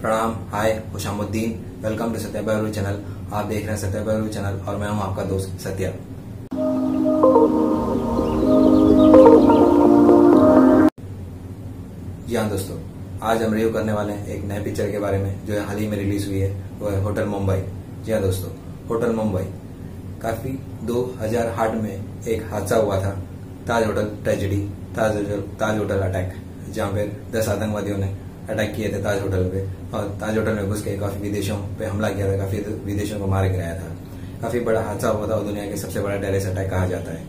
प्रणाम, hi Khushamuddin welcome to Satya Bahru channel आप देख रहे हैं सत्या बहरू चैनल और मैं हूँ आपका दोस्त सत्या। हाँ दोस्तों, आज हम रिव्यू करने वाले हैं एक नए पिक्चर के बारे में, जो हाल ही में रिलीज़ हुई है, वो है होटल मुंबई। जी हाँ दोस्तों, होटल मुंबई। काफ़ी 2008 में एक हादसा हुआ था, Taj hotel tragedy Taj hotel Taj hotel attack जहाँ पे दस आतंकवादियों ने अटैक किए थे ताज होटल पे। और ताज होटल में घुस के काफ़ी विदेशों पे हमला किया था, काफ़ी विदेशों को मार गिराया था। काफ़ी बड़ा हादसा हुआ था और दुनिया के सबसे बड़ा टेरिस अटैक कहा जाता है।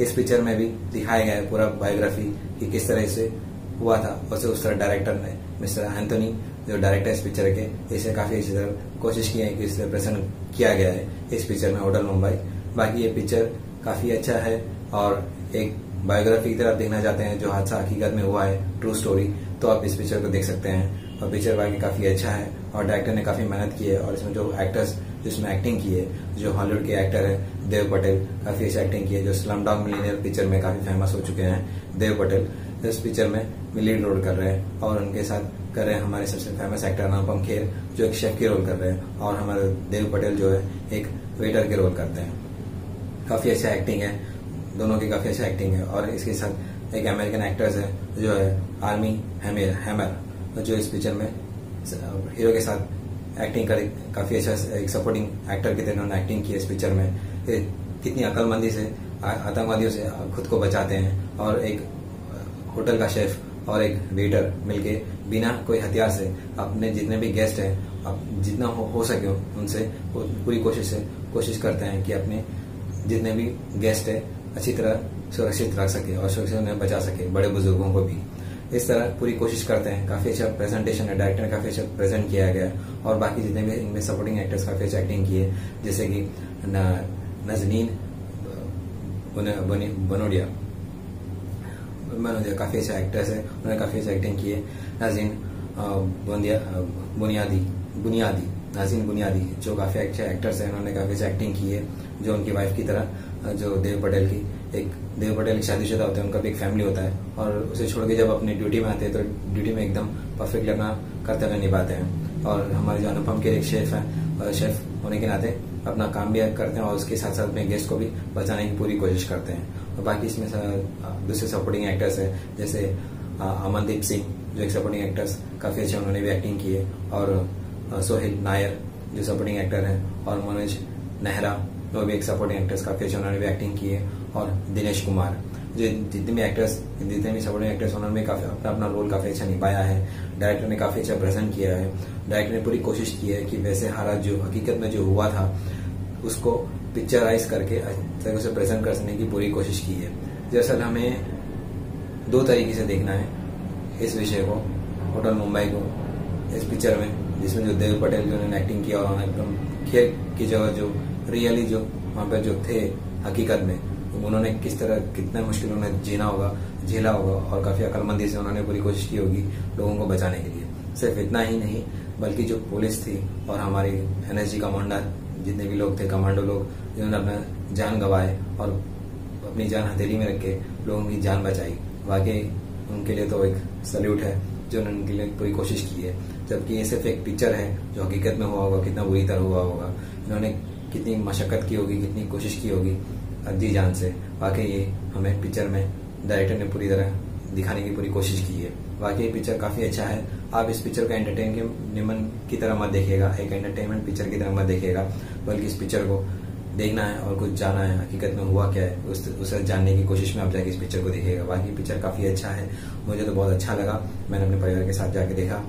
इस पिक्चर में भी दिखाया गया है पूरा बायोग्राफी कि किस तरह से हुआ था वैसे उस तरह डायरेक्टर ने मिस्टर एंथोनी जो डायरेक्टर इस पिक्चर के, इसे काफ़ी अच्छी तरह कोशिश की है कि इसे प्रेजेंट किया गया है। इस पिक्चर में होटल मुंबई। बाकी ये पिक्चर काफ़ी अच्छा है और एक बायोग्राफी की तरफ़ देखना चाहते हैं, जो हादसा हकीकत में हुआ है ट्रू स्टोरी तो आप इस पिक्चर को देख सकते हैं। और पिक्चर बाकी काफ़ी अच्छा है, और डायरेक्टर ने काफ़ी मेहनत की है, और इसमें जो एक्टर्स जिसमें एक्टिंग की है, जो हॉलीवुड के एक्टर है देव पटेल काफ़ी अच्छी एक्टिंग की है, जो स्लम डॉग मिलीनियर पिक्चर में काफ़ी फ़ेमस हो चुके हैं देव पटेल इस पिक्चर में लीड रोल कर रहे हैं, और उनके साथ कर रहे हैं हमारे सबसे फ़ेमस एक्टर अनुपम खेर जो एक शेफ के रोल कर रहे हैं, और हमारे देव पटेल जो है, एक वेटर के रोल करते हैं। काफ़ी अच्छा एक्टिंग है दोनों की काफ़ी अच्छा एक्टिंग है और इसके साथ एक अमेरिकन एक्टर्स है जो है आर्मी हैमर हैमर जो इस पिक्चर में हीरो के साथ एक्टिंग करे काफ़ी अच्छा एक सपोर्टिंग एक्टर की तरह एक्टिंग की इस पिक्चर में। कितनी अकलमंदी से आतंकवादियों से खुद को बचाते हैं और एक होटल का शेफ और एक वेटर मिलके बिना कोई हथियार से अपने जितने भी गेस्ट हैं आप जितना हो, हो सके उनसे पूरी कोशिश से कोशिश करते हैं कि अपने जितने भी गेस्ट है अच्छी तरह सुरक्षित रख सके और सुरक्षित उन्हें बचा सके, बड़े बुज़ुर्गों को भी। इस तरह पूरी कोशिश करते हैं। काफ़ी अच्छा प्रेजेंटेशन है। डायरेक्टर ने काफ़ी अच्छा प्रेजेंट किया गया और बाकी जितने भी इनमें सपोर्टिंग एक्टर्स काफ़ी अच्छा एक्टिंग किए जैसे कि नजनीन बनोडिया। मनोज काफ़ी अच्छा एक्ट्रेस है। उन्होंने काफ़ी अच्छा एक्टिंग की है। नाजीन बुनियादी बुनियादी। नाजीन बुनियादी, जो काफ़ी अच्छे एक्टर्स हैं, उन्होंने काफ़ी अच्छा एक्टिंग की है, जो उनकी वाइफ की तरह, जो देव पटेल की, एक देव पटेल शादीशुदा होते हैं, उनका भी एक फैमिली होता है, और उसे छोड़ के जब अपनी ड्यूटी में आते हैं तो ड्यूटी में एकदम परफेक्ट अपना कर्तव्य निभाते हैं। और हमारे जो अनुपम के एक शेफ है शेफ होने के नाते अपना काम भी करते हैं, और उसके साथ साथ में गेस्ट को भी बचाने की पूरी कोशिश करते हैं। और बाकी इसमें दूसरे सपोर्टिंग एक्टर्स है, जैसे अमनदीप सिंह, जो एक सपोर्टिंग एक्टर्स काफ़ी अच्छे उन्होंने भी एक्टिंग की है, और सोहिल नायर जो सपोर्टिंग एक्टर है, और मनोज नेहरा, वो भी एक सपोर्टिंग एक्टर्स काफ़ी अच्छे उन्होंने भी एक्टिंग की है। और दिनेश कुमार, जो जितने भी एक्टर्स जितने भी सपोर्टिंग एक्टर्स उन्होंने काफ़ी अपना अपना रोल काफ़ी अच्छा निभाया है। डायरेक्टर ने काफ़ी अच्छा प्रेजेंट किया है। डायरेक्टर ने पूरी कोशिश की है कि वैसे हालात जो, हकीकत में जो हुआ था, उसको पिक्चराइज करके तरह से प्रेजेंट करने की पूरी कोशिश की है। दरअसल हमें दो तरीके से देखना है इस विषय को, होटल मुंबई को, इस पिक्चर में। जिसमें जो देव पटेल जो उन्होंने एक्टिंग किया और उन्होंने एकदम खेल की जगह जो रियली जो वहाँ पर जो थे हकीकत में, उन्होंने किस तरह कितना मुश्किल उन्हें जीना होगा, झेला होगा और काफ़ी अकलमंदी से उन्होंने पूरी कोशिश की होगी लोगों को बचाने के लिए। सिर्फ़ इतना ही नहीं, बल्कि जो पुलिस थी और हमारी एनएसजी कमांडर, जितने भी लोग थे, कमांडो लोग, जिन्होंने अपना जान गंवाए और अपनी जान हथेली में रख के लोगों की जान बचाई। वाकई उनके लिए तो एक सल्यूट है, जो उनके लिए पूरी कोशिश की है। जबकि ये सिर्फ़ एक पिक्चर है, जो हकीकत में हुआ होगा, कितना बुरी तरह हुआ होगा। इन्होंने कितनी मशक्कत की होगी, कितनी कोशिश की होगी अद्दी जान से। वाकई ये हमें पिक्चर में डायरेक्टर ने पूरी तरह दिखाने की पूरी कोशिश की है। वाकई ये पिक्चर काफ़ी अच्छा है। आप इस पिक्चर को एंटरटेनमेंट की तरह मत देखिएगा, एक एंटरटेनमेंट पिक्चर की तरह मत देखिएगा, बल्कि इस पिक्चर को देखना है और कुछ जाना है, हकीकत में हुआ क्या है, उस, उसे जानने की कोशिश में आप जाके इस पिक्चर को देखिएगा। बाकी पिक्चर काफ़ी अच्छा है। मुझे तो बहुत अच्छा लगा। मैंने अपने परिवार के साथ जाके देखा।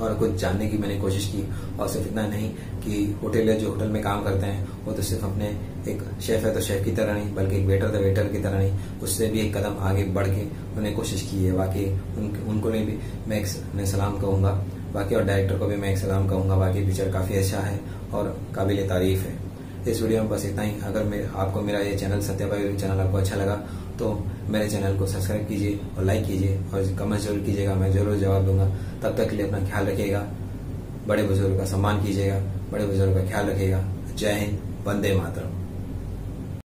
और कुछ जानने की मैंने कोशिश की और सिर्फ़ इतना नहीं कि होटल जो होटल में काम करते हैं वो तो सिर्फ़ अपने एक शेफ है तो शेफ की तरह नहीं बल्कि एक वेटर तो वेटर की तरह नहीं उससे भी एक कदम आगे बढ़ के उन्हें कोशिश की है। बाकी उन, उनको भी मैं एक मैं सलाम कहूँगा। बाकी और डायरेक्टर को भी मैं एक सलाम कहूँगा। बाकी पिक्चर काफ़ी अच्छा है और काबिल तारीफ़ है। इस वीडियो में बस इतना ही। अगर मेरे आपको मेरा ये चैनल सत्याबाई चैनल आपको अच्छा लगा तो मेरे चैनल को सब्सक्राइब कीजिए और लाइक कीजिए और कमेंट ज़रूर कीजिएगा, मैं ज़रूर जवाब दूँगा। तब तक के लिए अपना ख्याल रखिएगा, बड़े बुज़ुर्ग का सम्मान कीजिएगा, बड़े बुज़ुर्ग का ख्याल रखिएगा। जय हिंद, वंदे मातरम।